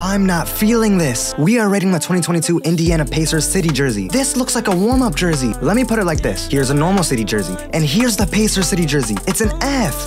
I'm not feeling this. We are rating the 2022 Indiana Pacers City jersey. This looks like a warm-up jersey. Let me put it like this. Here's a normal City jersey, and here's the Pacers City jersey. It's an F.